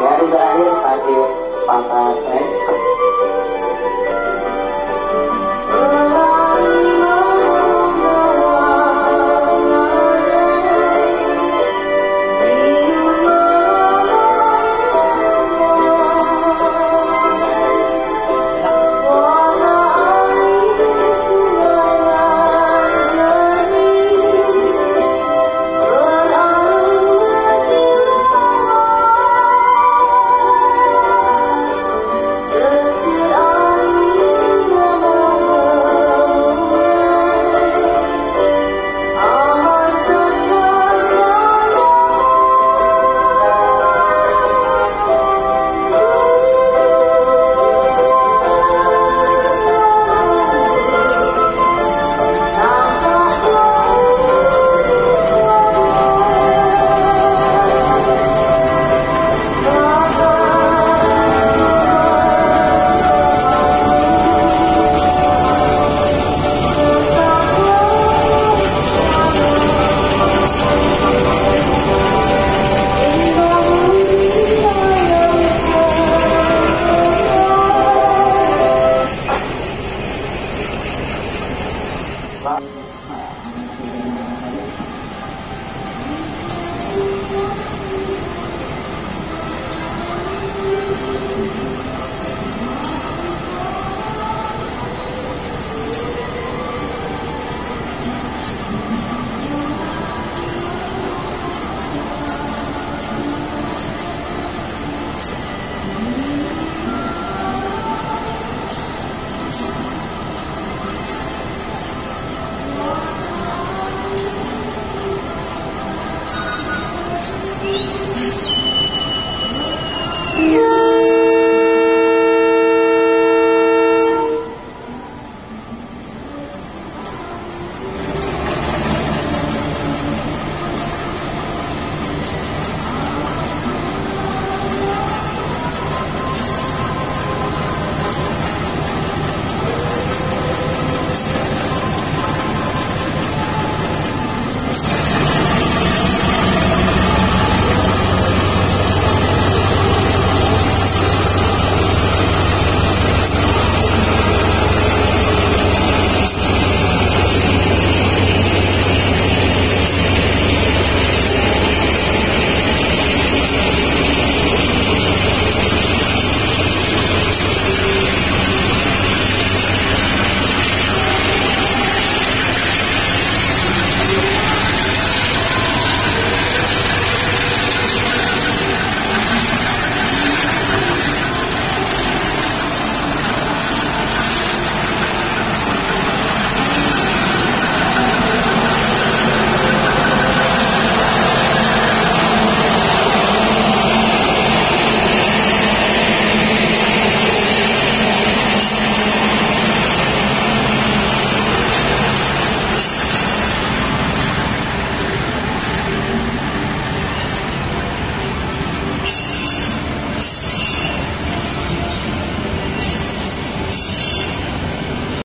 hari terakhir saat di pangkat Bye.